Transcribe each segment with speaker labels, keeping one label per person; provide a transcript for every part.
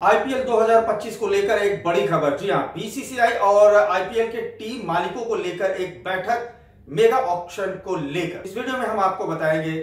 Speaker 1: IPL 2025 को लेकर एक बड़ी खबर। जी हाँ बीसीसीआई और आईपीएल के टीम मालिकों को लेकर एक बैठक, मेगा ऑक्शन को लेकर। इस वीडियो में हम आपको बताएँगे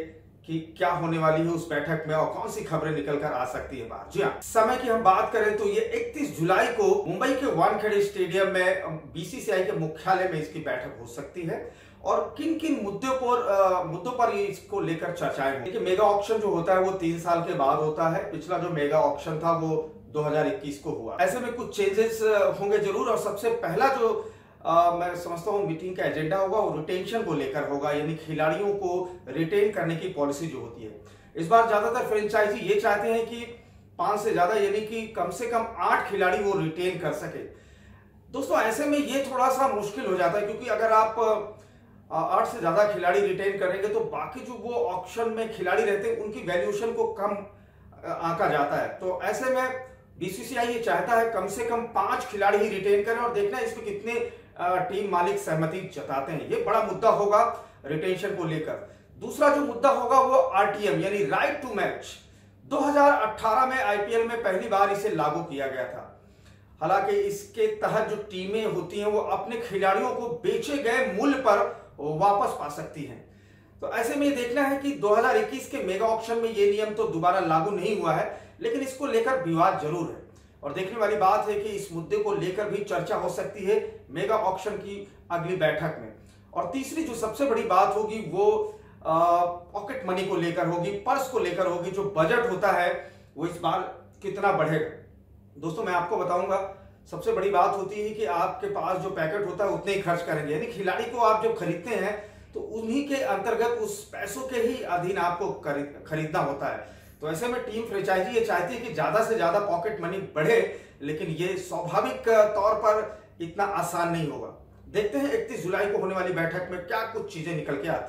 Speaker 1: कि क्या होने वाली है उस बैठक में और कौन सी खबरें निकल कर आ सकती है बाहर। जी हाँ समय की हम बात करें तो ये 31 जुलाई को मुंबई के वानखेड़े स्टेडियम में बीसीसीआई के मुख्यालय में इसकी बैठक हो सकती है। और किन किन मुद्दों पर मुद्दों पर इसको लेकर चर्चाएँ होंगी। मेगा ऑक्शन जो होता है वो तीन साल के बाद होता है। पिछला जो मेगा ऑक्शन था वो 2021 को हुआ। ऐसे में कुछ चेंजेस होंगे ज़रूर। और सबसे पहला जो आ, मैं समझता हूँ मीटिंग का एजेंडा होगा वो रिटेंशन को लेकर होगा। यानी खिलाड़ियों को रिटेन करने की पॉलिसी जो होती है। इस बार ज़्यादातर फ्रेंचाइजी ये चाहते हैं कि पाँच से ज़्यादा यानी कि कम से कम आठ खिलाड़ी वो रिटेन कर सके। दोस्तों ऐसे में ये थोड़ा सा मुश्किल हो जाता है क्योंकि अगर आप आठ से ज़्यादा खिलाड़ी रिटेन करेंगे तो बाकी जो वो ऑप्शन में खिलाड़ी रहते हैं, उनकी वैल्यूएशन को कम आंका जाता है। तो ऐसे में बीसीसीआई ये चाहता है कम से कम पाँच खिलाड़ी ही रिटेन करें और देखना इसमें कितने टीम मालिक सहमति जताते हैं। ये बड़ा मुद्दा होगा रिटेंशन को लेकर। दूसरा जो मुद्दा होगा वो आरटीएम यानी राइट टू मैच 2018 में आईपीएल में पहली बार इसे लागू किया गया था। हालाँकि इसके तहत जो टीमें होती हैं, वो अपने खिलाड़ियों को बेचे गए मूल्य पर वापस पा सकती हैं। तो ऐसे में देखना है कि 2021 के मेगा ऑप्शन में ये नियम तो दोबारा लागू नहीं हुआ है, लेकिन इसको लेकर विवाद ज़रूर है। और देखने वाली बात है कि इस मुद्दे को लेकर भी चर्चा हो सकती है मेगा ऑप्शन की अगली बैठक में। और तीसरी जो सबसे बड़ी बात होगी वो पॉकेट मनी को लेकर होगी, पर्स को लेकर होगी, जो बजट होता है, वो इस बार कितना बढ़ेगा। दोस्तों, मैं आपको बताऊँगा सबसे बड़ी बात होती है कि आपके पास जो पैकेट होता है, उतने ही खर्च करेंगे। यानी खिलाड़ी को आप जब खरीदते हैं तो उन्हीं के अंतर्गत उस पैसों के ही अधीन आपको खरीदना होता है। तो ऐसे में टीम फ्रेंचाइजी ये चाहती है कि ज़्यादा से ज़्यादा पॉकेट मनी बढ़े, लेकिन ये स्वाभाविक तौर पर इतना आसान नहीं होगा। देखते हैं इकतीस जुलाई को होने वाली बैठक में क्या कुछ चीज़ें निकल के आती